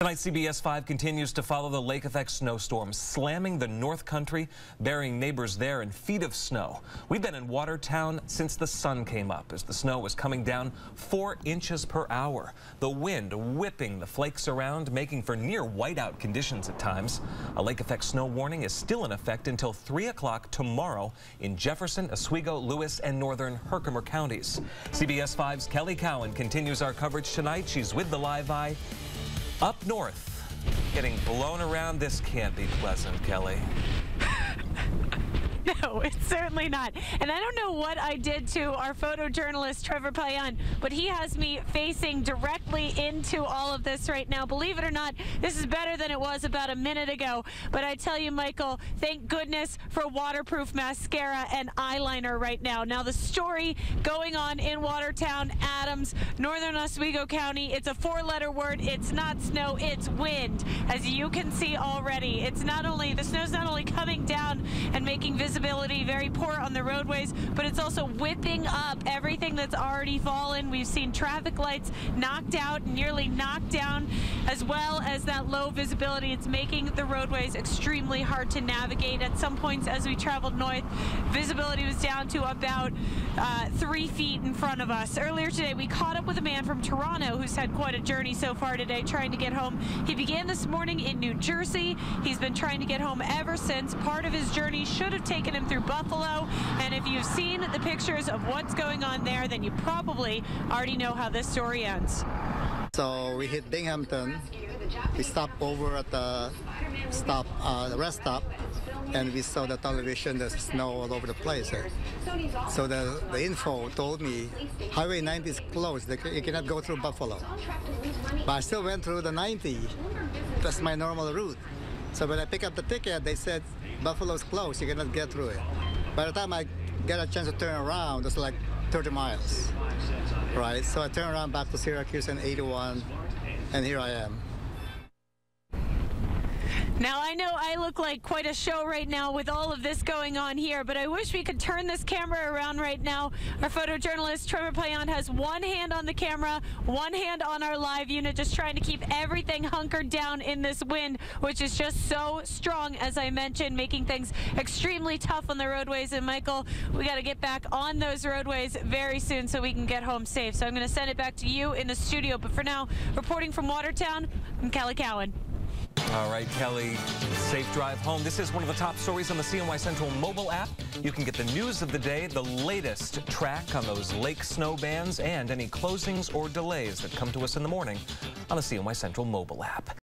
Tonight, CBS 5 continues to follow the lake effect snowstorm, slamming the North Country, burying neighbors there in feet of snow. We've been in Watertown since the sun came up as the snow was coming down four inches per hour. The wind whipping the flakes around, making for near whiteout conditions at times. A lake effect snow warning is still in effect until 3 o'clock tomorrow in Jefferson, Oswego, Lewis, and northern Herkimer counties. CBS 5's Kellie Cowan continues our coverage tonight. She's with the Live Eye up north, getting blown around, this can't be pleasant, Kellie. No, it's certainly not. And I don't know what I did to our photojournalist, Trevor Payan, but he has me facing directly into all of this right now. Believe it or not, this is better than it was about a minute ago. But I tell you, Michael, thank goodness for waterproof mascara and eyeliner right now. Now, the story going on in Watertown, Adams, Northern Oswego County, it's a four-letter word. It's not snow, it's wind. As you can see already, it's not only, the snow's not only coming down and making visible visibility very poor on the roadways, but it's also whipping up everything that's already fallen. We've seen traffic lights knocked out, nearly knocked down, as well as that low visibility. It's making the roadways extremely hard to navigate. At some points as we traveled north, visibility was down to about uh, three feet in front of us. Earlier today, we caught up with a man from Toronto who's had quite a journey so far today trying to get home. He began this morning in New Jersey. He's been trying to get home ever since. Part of his journey should have taken taken him through Buffalo. And if you've seen the pictures of what's going on there, then you probably already know how this story ends. So we hit Binghamton. We stopped over at the stop, uh, the rest stop, and we saw the television. There's snow all over the place. So the, the info told me Highway 90 is closed. You cannot go through Buffalo. But I still went through the 90. That's my normal route. So when I pick up the ticket, they said Buffalo's closed. You cannot get through it. By the time I get a chance to turn around, it's like 30 miles, right? So I turn around back to Syracuse and 81, and here I am. Now, I know I look like quite a show right now with all of this going on here, but I wish we could turn this camera around right now. Our photojournalist, Trevor Payan, has one hand on the camera, one hand on our live unit, just trying to keep everything hunkered down in this wind, which is just so strong, as I mentioned, making things extremely tough on the roadways. And, Michael, we got to get back on those roadways very soon so we can get home safe. So I'm going to send it back to you in the studio. But for now, reporting from Watertown, I'm Kellie Cowan. All right, Kellie, safe drive home. This is one of the top stories on the CNY Central mobile app. You can get the news of the day, the latest track on those lake snow bans, and any closings or delays that come to us in the morning on the CNY Central mobile app.